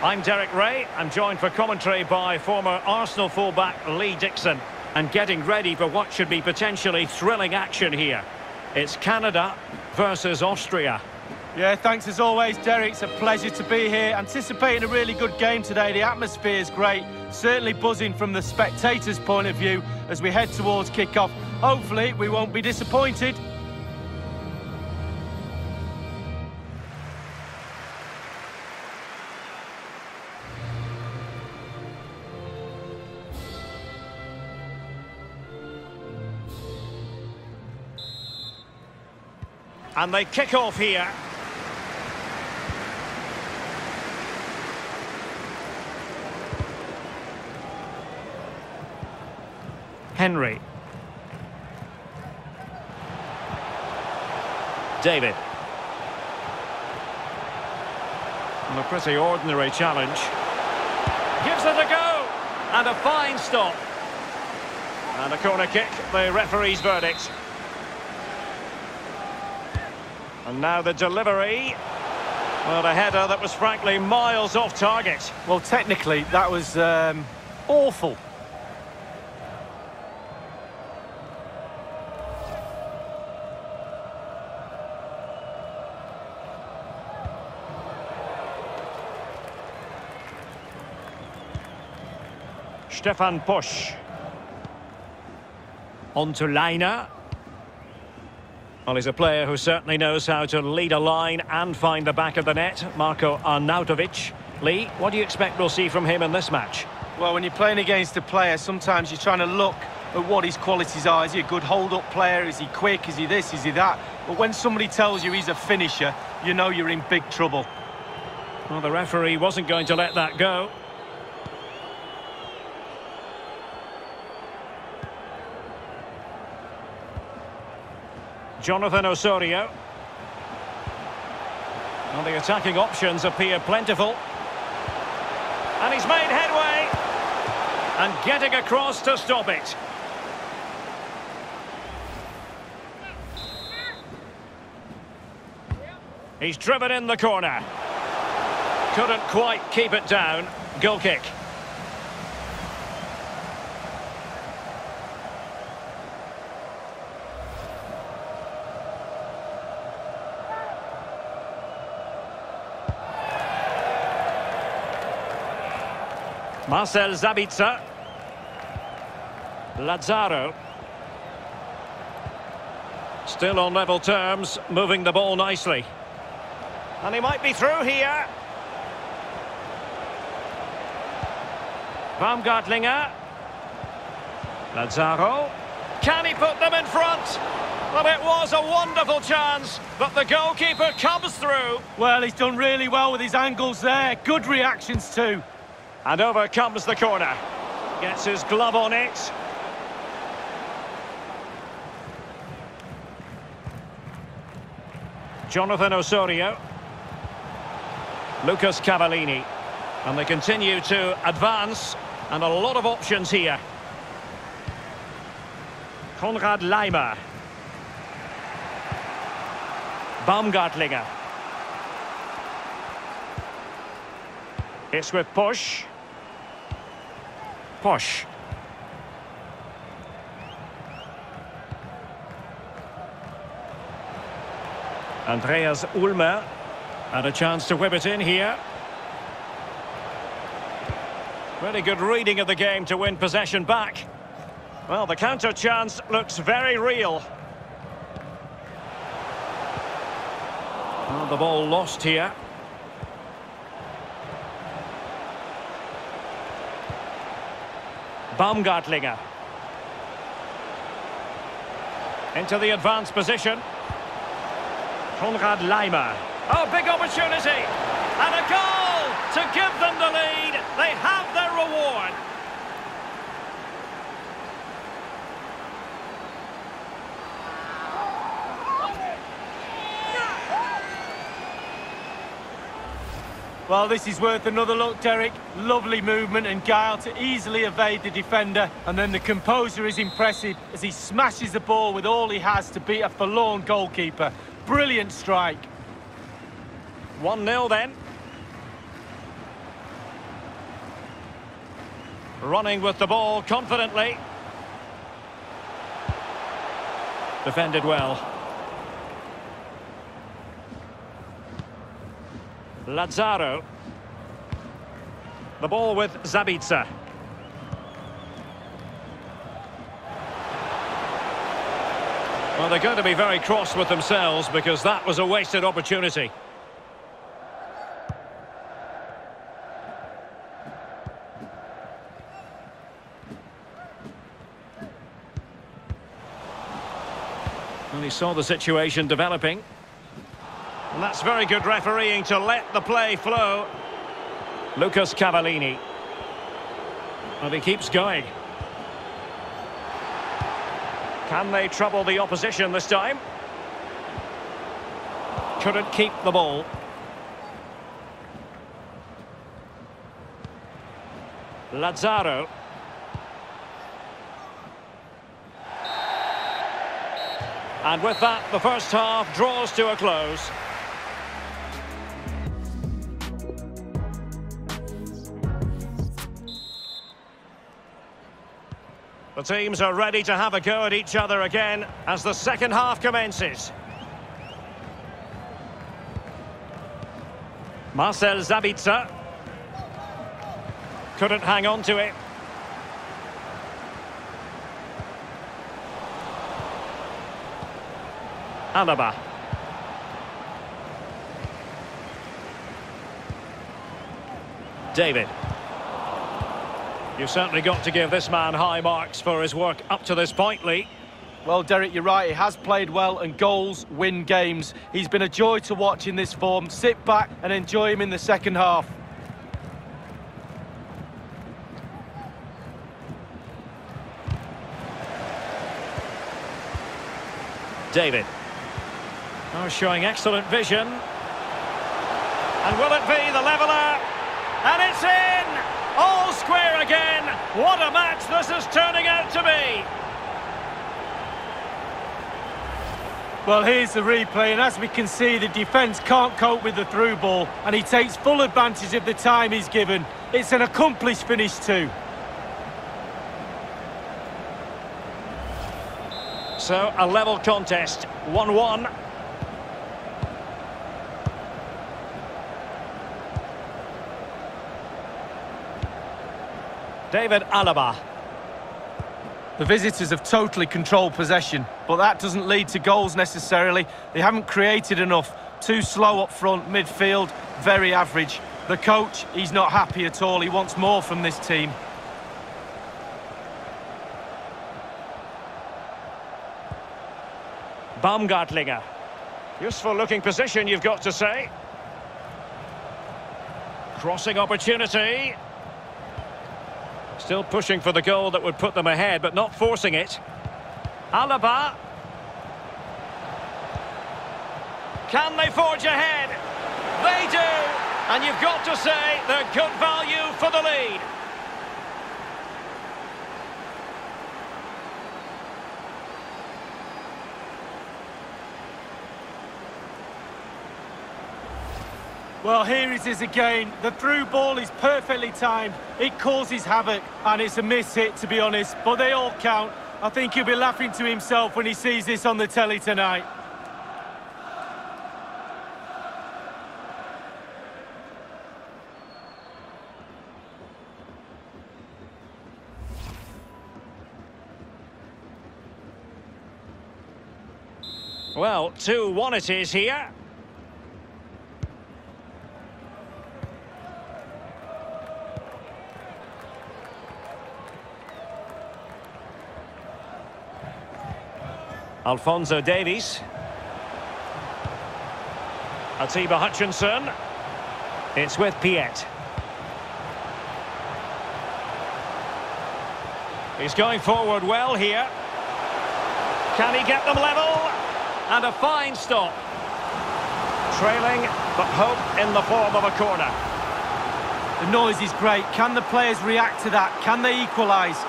I'm Derek Ray. I'm joined for commentary by former Arsenal fullback Lee Dixon. And getting ready for what should be potentially thrilling action here. It's Canada versus Austria. Yeah, thanks as always, Derek. It's a pleasure to be here. Anticipating a really good game today. The atmosphere is great. Certainly buzzing from the spectators' point of view as we head towards kick-off. Hopefully, we won't be disappointed. And they kick off here. Henry. David. And a pretty ordinary challenge. Gives it a go. And a fine stop. And a corner kick, the referee's verdict. And now the delivery. Well, a header that was frankly miles off target. Well, technically, that was um, awful. Stefan Posch. On to Lainer. Well, he's a player who certainly knows how to lead a line and find the back of the net. Marco Arnautovic. Lee, what do you expect we'll see from him in this match? Well, when you're playing against a player, sometimes you're trying to look at what his qualities are. Is he a good hold-up player? Is he quick? Is he this? Is he that? But when somebody tells you he's a finisher, you know you're in big trouble. Well, the referee wasn't going to let that go. Jonathan Osorio. Well, the attacking options appear plentiful. And he's made headway. And getting across to stop it. He's driven in the corner. Couldn't quite keep it down. Goal kick. Marcel Sabitzer. Lazaro. Still on level terms, moving the ball nicely. And he might be through here. Baumgartlinger. Lazaro. Can he put them in front? Well, it was a wonderful chance, but the goalkeeper comes through. Well, he's done really well with his angles there. Good reactions too. And over comes the corner. Gets his glove on it. Jonathan Osorio. Lucas Cavallini. And they continue to advance. And a lot of options here. Konrad Laimer. Baumgartlinger. It's with Posch. Posch. Andreas Ulmer had a chance to whip it in here. Really good reading of the game to win possession back. Well, the counter chance looks very real. Well, the ball lost here. Baumgartlinger. Into the advanced position. Konrad Laimer. Oh, big opportunity. And a goal to give them the lead. They have their reward. Well, this is worth another look, Derek. Lovely movement and guile to easily evade the defender. And then the composer is impressive as he smashes the ball with all he has to beat a forlorn goalkeeper. Brilliant strike. 1-0 then. Running with the ball confidently. Defended well. Lazaro. The ball with Sabitzer. Well, they're going to be very cross with themselves because that was a wasted opportunity. Well, he saw the situation developing. And that's very good refereeing to let the play flow. Lucas Cavallini. And he keeps going. Can they trouble the opposition this time? Couldn't keep the ball. Lazaro. And with that, the first half draws to a close. The teams are ready to have a go at each other again as the second half commences. Marcel Sabitzer. Couldn't hang on to it. Alaba. David. You've certainly got to give this man high marks for his work up to this point, Lee. Well, Derek, you're right. He has played well, and goals win games. He's been a joy to watch in this form. Sit back and enjoy him in the second half. David. Oh, showing excellent vision. And will it be the leveller? And it's in! All square again. What a match this is turning out to be. Well, here's the replay, and as we can see, the defence can't cope with the through ball, and he takes full advantage of the time he's given. It's an accomplished finish too. So, a level contest, 1-1. David Alaba. The visitors have totally controlled possession, but that doesn't lead to goals necessarily. They haven't created enough. Too slow up front, midfield, very average. The coach, he's not happy at all. He wants more from this team. Baumgartlinger. Useful looking position, you've got to say. Crossing opportunity. Still pushing for the goal that would put them ahead, but not forcing it. Alaba. Can they forge ahead? They do! And you've got to say they're good value for the lead. Well, here it is again. The through ball is perfectly timed. It causes havoc, and it's a miss hit, to be honest, but they all count. I think he'll be laughing to himself when he sees this on the telly tonight. Well, 2-1 it is here. Alphonso Davies. Atiba Hutchinson. It's with Piette. He's going forward well here. Can he get them level? And a fine stop. Trailing, but hope in the form of a corner. The noise is great. Can the players react to that? Can they equalise?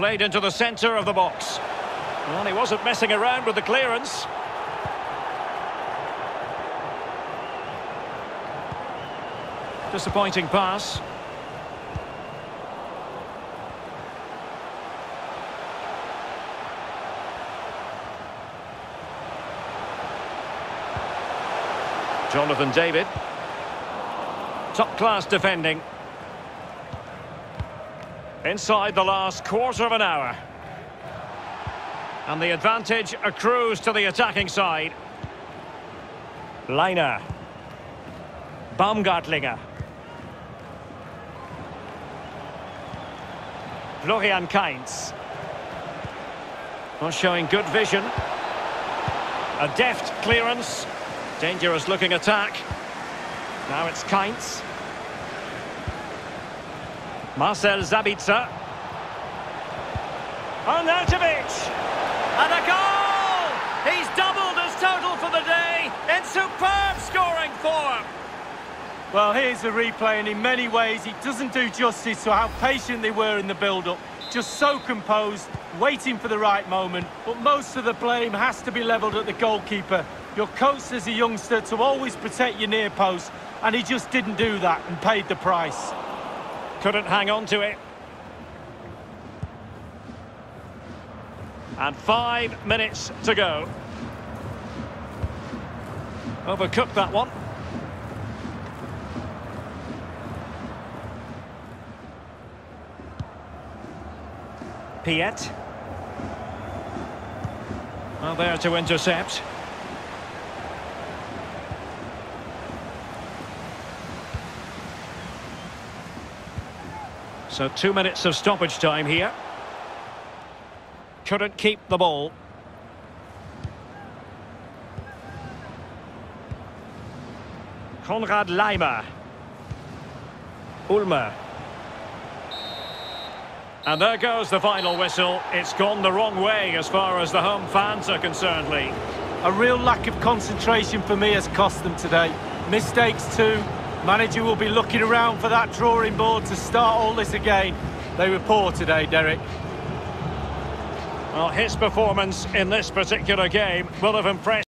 Played into the centre of the box. Well, he wasn't messing around with the clearance. Disappointing pass. Jonathan David. Top-class defending. Inside the last quarter of an hour. And the advantage accrues to the attacking side. Lainer. Baumgartlinger. Florian Kainz. Not showing good vision. A deft clearance. Dangerous looking attack. Now it's Kainz. Marcel Sabitzer. Arnautovic. And a goal! He's doubled his total for the day in superb scoring form. Well, here's the replay, and in many ways, it doesn't do justice to how patient they were in the build-up. Just so composed, waiting for the right moment. But most of the blame has to be levelled at the goalkeeper. You're coached as a youngster to always protect your near post, and he just didn't do that and paid the price. Couldn't hang on to it. And five minutes to go. Overcooked that one. Piette. Well, there to intercept. So two minutes of stoppage time here. Couldn't keep the ball. Konrad Laimer. Ulmer. And there goes the final whistle. It's gone the wrong way as far as the home fans are concerned, Lee. A real lack of concentration for me has cost them today. Mistakes too. Manager will be looking around for that drawing board to start all this again. They were poor today, Derek. Well, his performance in this particular game will have impressed